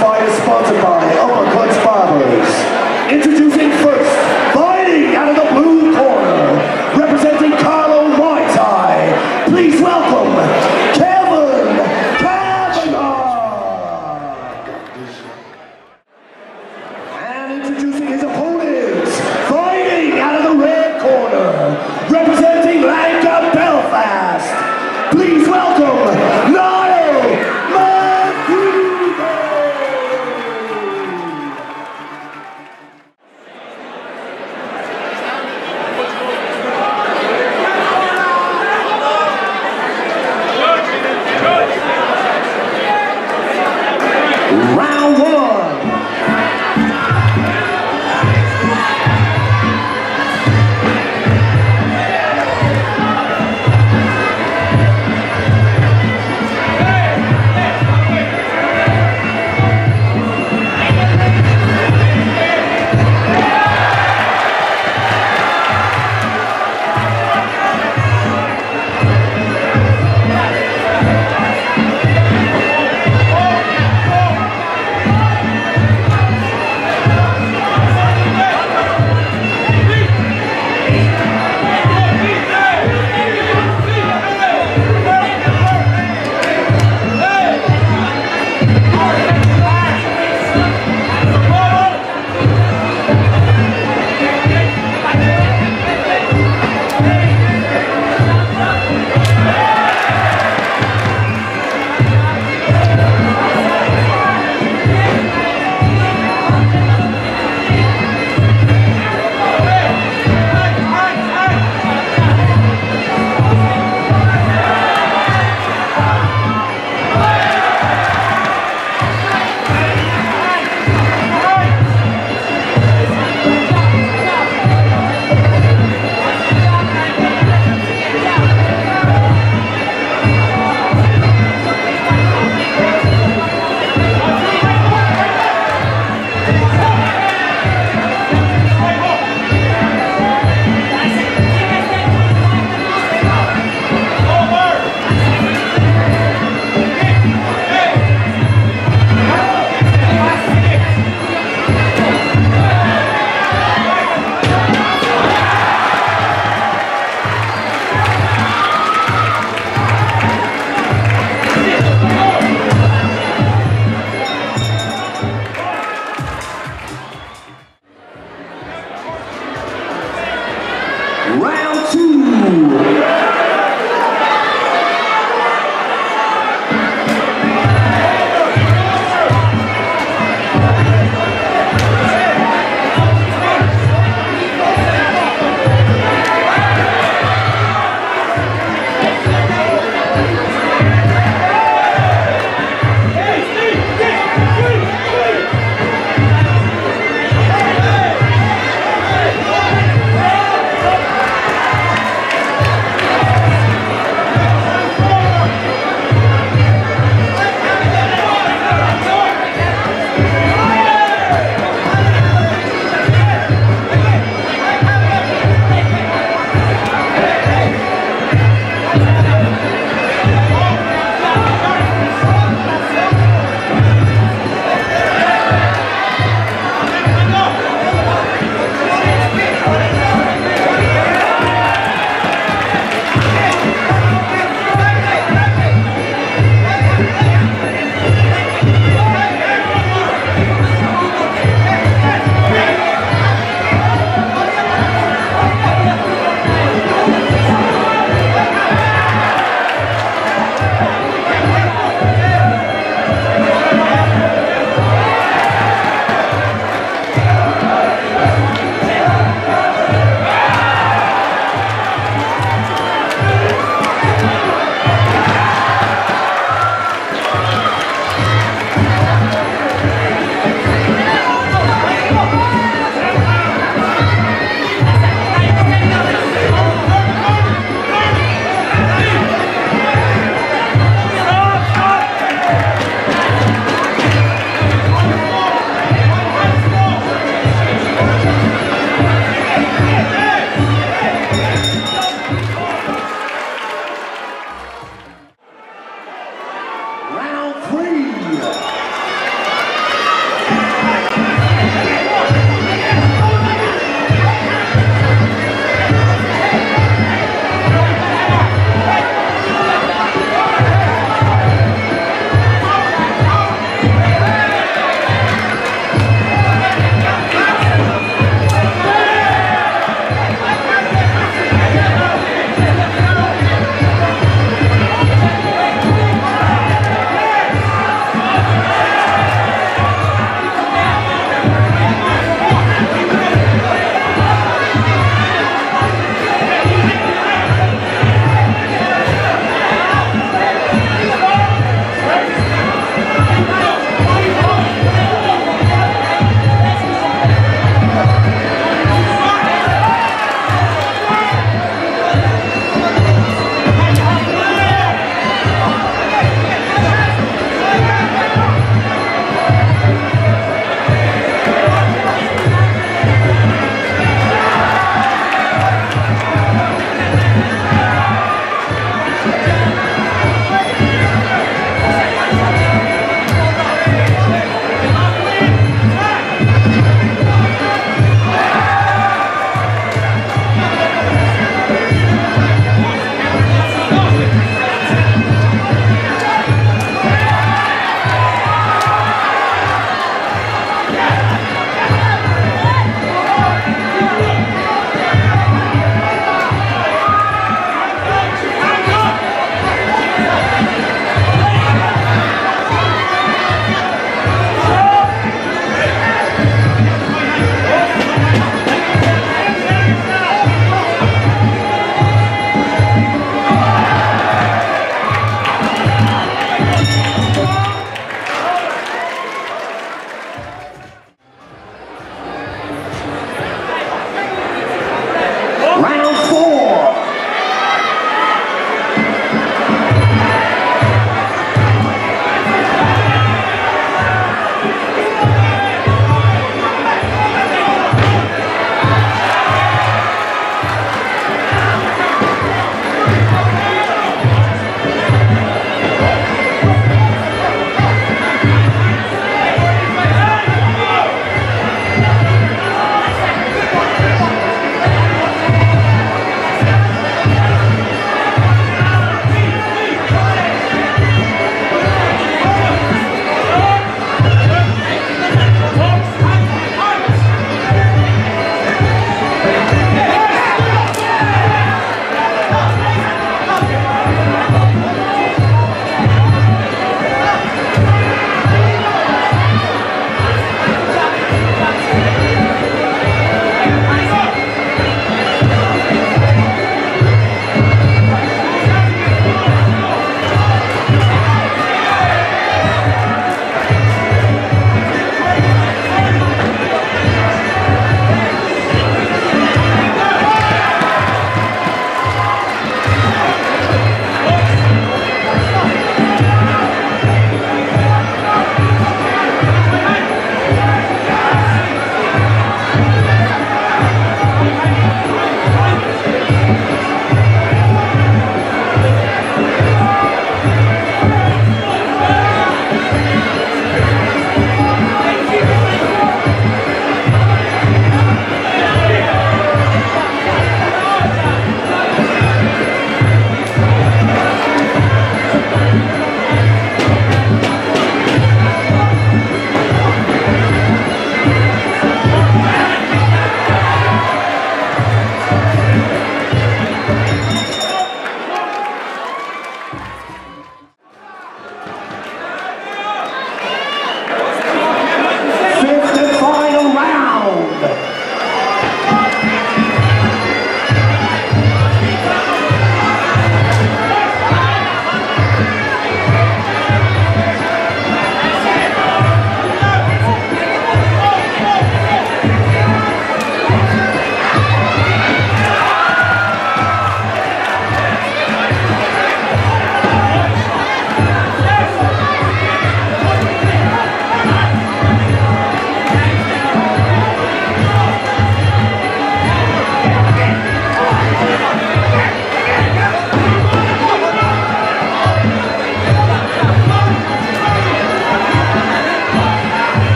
by Uppercuts Barbers. Round one.